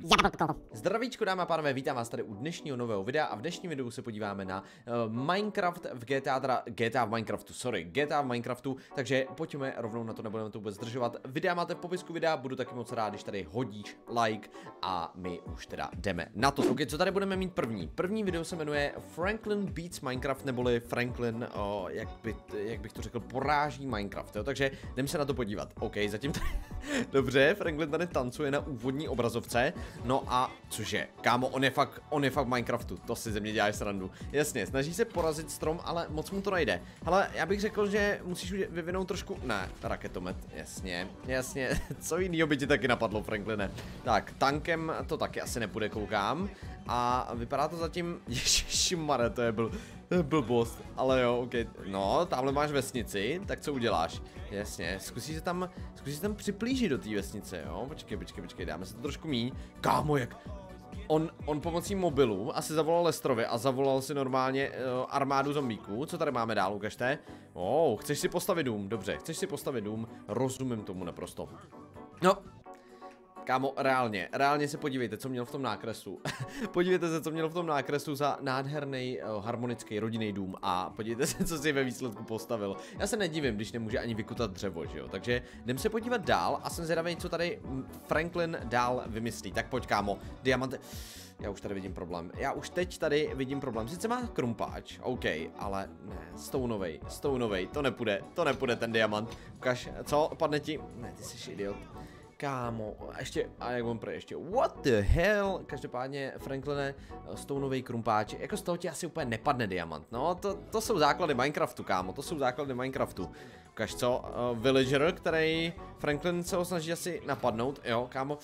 Jablko. Zdravíčko dámy a pánové, vítám vás tady u dnešního nového videa a v dnešním videu se podíváme na uh, Minecraft v GTA, teda GTA v Minecraftu, sorry, GTA v Minecraftu, takže pojďme rovnou na to, nebudeme to vůbec zdržovat. Videa máte v popisku videa, budu taky moc rád, když tady hodíš like a my už teda jdeme na to. Ok, co tady budeme mít první? První video se jmenuje Franklin Beats Minecraft, neboli Franklin, oh, jak, by, jak bych to řekl, poráží Minecraft, jo? takže jdeme se na to podívat. Ok, zatím tady... Dobře, Franklin tady tancuje na úvodní obrazovce. No a cože, kámo, on je fakt, on je fakt Minecraftu, to si ze mě děláš srandu. Jasně, snaží se porazit strom, ale moc mu to nejde. Ale já bych řekl, že musíš vyvinout trošku, ne, raketomet, jasně, jasně, co jiného by ti taky napadlo, Frankline. Tak, tankem to taky asi nepůjde, koukám. A vypadá to zatím, ježišmare, to je byl, blbost, ale jo, ok. No, tamhle máš vesnici, tak co uděláš? Jasně, zkusíš se tam, zkusíš se tam připlížit do té vesnice, jo? Počkej, počkej, počkej, dáme se to trošku míň. Kámo, jak, on, on pomocí mobilu asi zavolal Lestrovi a zavolal si normálně uh, armádu zombíků. Co tady máme dál, ukažte? Oh, chceš si postavit dům, dobře, chceš si postavit dům, rozumím tomu naprosto. No, Kámo, reálně, reálně se podívejte, co měl v tom nákresu. podívejte se, co měl v tom nákresu za nádherný uh, harmonický rodinný dům a podívejte se, co si ve výsledku postavil. Já se nedivím, když nemůže ani vykutat dřevo, že jo. Takže jdem se podívat dál a jsem zvědavý, co tady Franklin dál vymyslí. Tak pojď, kámo, diamanty. Já už tady vidím problém. Já už teď tady vidím problém. Sice má krumpáč, OK, ale ne, stoneovej, stoneovej, to nepůjde, to nepůjde ten diamant. Ukaž, co, padne ti? Ne, ty jsi idiot. Kámo, a ještě, a jak on ještě, what the hell, každopádně Frankline, stoneový krumpáč, jako z toho ti asi úplně nepadne diamant, no, to, to jsou základy Minecraftu, kámo, to jsou základy Minecraftu. Ukaž co, uh, villager, který Franklin se ho snaží asi napadnout, jo, kámo,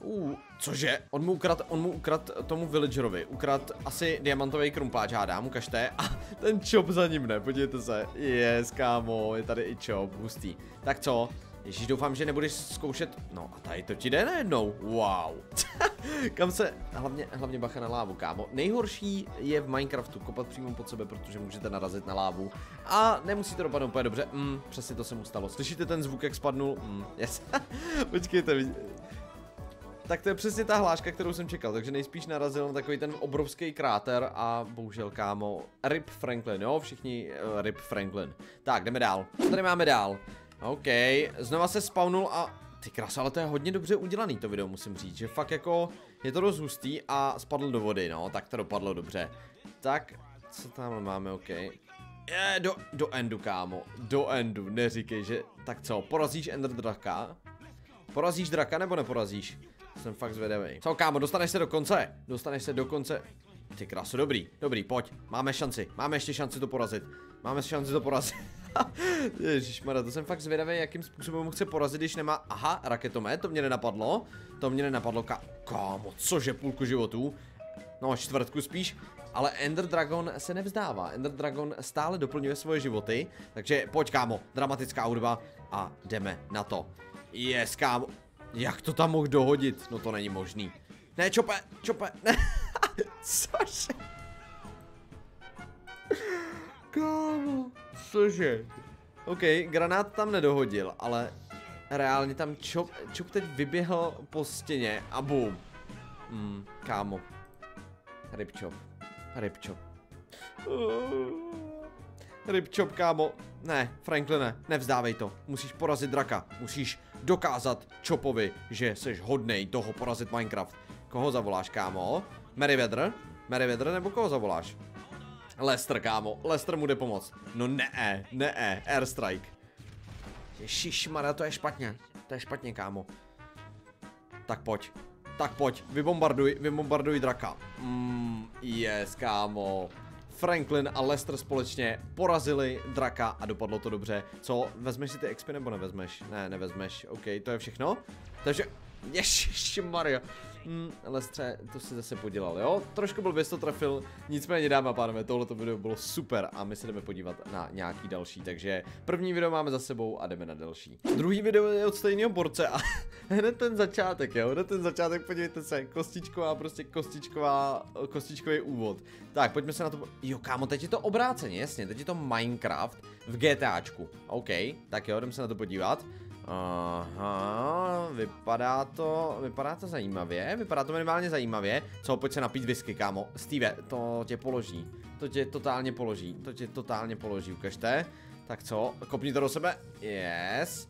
Uh, cože? On mu ukrad, on mu ukrad tomu villagerovi, ukrad asi diamantový krumpáč, hádám, ukažte. A ten chop za ním ne, podívejte se. Yes, kámo, je tady i chop, hustý. Tak co? Ježíš, doufám, že nebudeš zkoušet. No a tady to ti jde najednou. Wow. Kam se, hlavně, hlavně bacha na lávu, kámo. Nejhorší je v Minecraftu kopat přímo pod sebe, protože můžete narazit na lávu. A nemusí to dopadnout úplně dobře. Mm, přesně to se mu stalo. Slyšíte ten zvuk, jak spadnul? Mm, yes. Počkejte, tak to je přesně ta hláška, kterou jsem čekal, takže nejspíš narazil na takový ten obrovský kráter a bohužel kámo, Rip Franklin, jo, všichni uh, Rip Franklin. Tak, jdeme dál. Co tady máme dál? OK, znova se spawnul a ty krasa, ale to je hodně dobře udělaný to video, musím říct, že fakt jako je to dost hustý a spadl do vody, no, tak to dopadlo dobře. Tak, co tam máme, OK. Je, do, do endu, kámo, do endu, neříkej, že, tak co, porazíš ender draka? Porazíš draka nebo neporazíš? Jsem fakt zvědavý. Co, kámo, dostaneš se do konce, dostaneš se do konce. Ty krasu, dobrý, dobrý, pojď, máme šanci, máme ještě šanci to porazit. Máme šanci to porazit. Ježišmarja, to jsem fakt zvědavý, jakým způsobem mu chce porazit, když nemá... Aha, raketomet, to mě nenapadlo. To mě nenapadlo, ka... Kámo, cože půlku životů? No, čtvrtku spíš. Ale Ender Dragon se nevzdává. Ender Dragon stále doplňuje svoje životy. Takže pojď, kámo, dramatická hudba a jdeme na to. Yes, kámo. Jak to tam mohl dohodit? No to není možný. Ne, čope, čope, ne. Cože? Kámo, cože? OK, granát tam nedohodil, ale reálně tam Chop, Chop teď vyběhl po stěně a boom. Hmm, kámo. Ripchop. Ripchop. Ripchop, kámo. Ne, Frankline, nevzdávej to. Musíš porazit draka. Musíš dokázat Chopovi, že jsi hodnej toho porazit Minecraft. Koho zavoláš, kámo? Meriwether? Meriwether nebo koho zavoláš? Lester, kámo. Lester mu jde pomoct. No ne, ne, airstrike. Ježišmarja, to je špatně. To je špatně, kámo. Tak pojď. Tak pojď, vybombarduj, vybombarduj draka. Mm, yes, kámo. Franklin a Lester společně porazili draka a dopadlo to dobře. Co, vezmeš si ty expy nebo nevezmeš? Ne, nevezmeš, ok, to je všechno. Takže, Maria. Hmm, Lestře, to si zase podělal, jo? Trošku byl to trefil, nicméně dáme a pánové, tohleto video bylo super a my se jdeme podívat na nějaký další, takže první video máme za sebou a jdeme na další. Druhý video je od stejného borce a hned ten začátek, jo? Hned ten začátek, podívejte se, kostičková, prostě kostičková, kostičkový úvod. Tak, pojďme se na to, jo kámo, teď je to obráceně, jasně, teď je to Minecraft v GTAčku, OK, tak jo, jdeme se na to podívat. Aha, vypadá to, vypadá to zajímavě, vypadá to minimálně zajímavě. Co, pojď se napít whisky, kámo. Steve, to tě položí, to tě totálně položí, to tě totálně položí, ukažte. Tak co, kopni to do sebe, yes.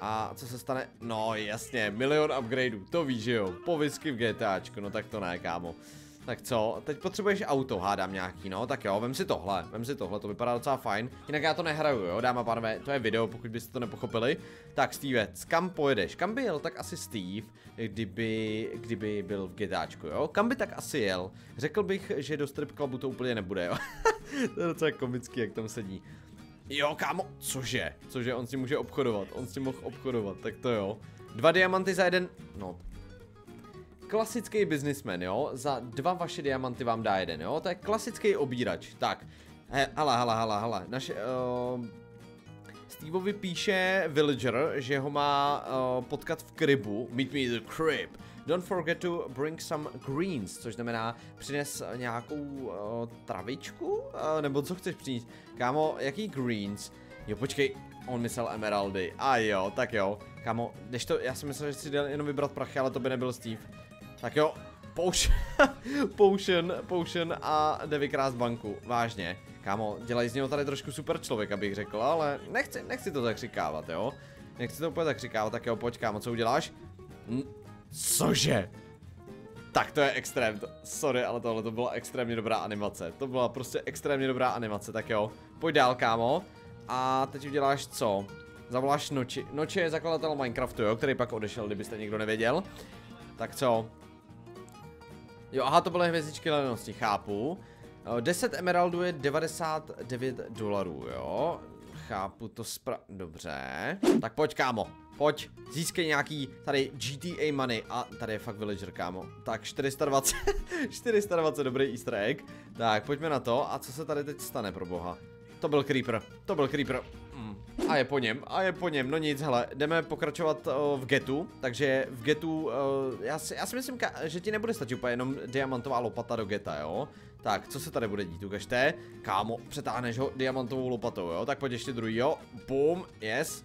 A co se stane? No jasně, milion upgradeů, to víš, že jo, po whisky v GTAčku, no tak to ne, kámo. Tak co, teď potřebuješ auto, hádám nějaký, no, tak jo, vem si tohle, vem si tohle, to vypadá docela fajn. Jinak já to nehraju, jo, dáma pánové, to je video, pokud byste to nepochopili. Tak Steve, kam pojedeš? Kam by jel tak asi Steve, kdyby, kdyby byl v GTAčku, jo? Kam by tak asi jel? Řekl bych, že do strip clubu to úplně nebude, jo. to je docela komický, jak tam sedí. Jo, kámo, cože? Cože, on si může obchodovat, on si mohl obchodovat, tak to jo. Dva diamanty za jeden, no, klasický businessman, jo, za dva vaše diamanty vám dá jeden, jo, to je klasický obírač, tak, he, hala, hala, hala, hala, naše, uh, Steveovi píše Villager, že ho má uh, potkat v krybu, meet me in the crib, Don't forget to bring some greens, což znamená přines nějakou uh, travičku, uh, nebo co chceš přinést? Kámo, jaký greens? Jo, počkej, on myslel emeraldy. A jo, tak jo. Kámo, když to, já si myslel, že si jde jenom vybrat prachy, ale to by nebyl Steve. Tak jo, potion, potion, potion a jde vykrást banku, vážně. Kámo, dělají z něho tady trošku super člověk, abych řekl, ale nechci, nechci to tak říkávat, jo. Nechci to úplně tak říkávat, tak jo, pojď kámo, co uděláš? Cože? Tak to je extrém, to, sorry, ale tohle to byla extrémně dobrá animace. To byla prostě extrémně dobrá animace, tak jo. Pojď dál, kámo. A teď uděláš co? Zavoláš Noči. Noči je zakladatel Minecraftu, jo, který pak odešel, kdybyste někdo nevěděl. Tak co? Jo, aha, to byly hvězdičky lenosti, chápu. 10 emeraldů je 99 dolarů, jo. Chápu to spra... Dobře. Tak pojď, kámo. Pojď, získej nějaký tady GTA money. A tady je fakt villager, kámo. Tak 420. 420, dobrý easter egg. Tak, pojďme na to. A co se tady teď stane, pro boha? To byl creeper. To byl creeper. A je po něm, a je po něm, no nic, hele, jdeme pokračovat uh, v getu, takže v getu, uh, já, si, já si myslím, že ti nebude stačit úplně jenom diamantová lopata do geta, jo? Tak, co se tady bude dít, ukažte, kámo, přetáhneš ho diamantovou lopatou, jo? Tak pojď ještě druhý, jo, boom, yes.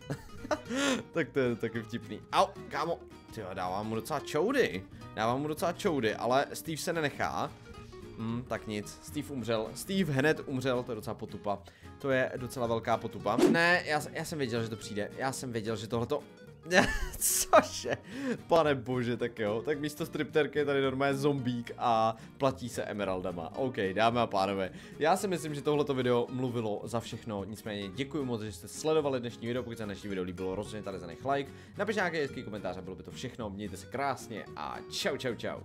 tak to je taky vtipný. Au, kámo, tyjo, dávám mu docela čoudy, dávám mu docela čoudy, ale Steve se nenechá. Hmm, tak nic, Steve umřel, Steve hned umřel, to je docela potupa. To je docela velká potupa. Ne, já, já jsem věděl, že to přijde. Já jsem věděl, že tohleto... Cože? Pane bože, tak jo. Tak místo stripterky je tady normálně zombík a platí se emeraldama. OK, dámy a pánové. Já si myslím, že tohleto video mluvilo za všechno. Nicméně děkuji moc, že jste sledovali dnešní video. Pokud se dnešní video líbilo, rozhodně tady zanech like. Napište nějaký hezký komentář a bylo by to všechno. Mějte se krásně a čau, čau, čau.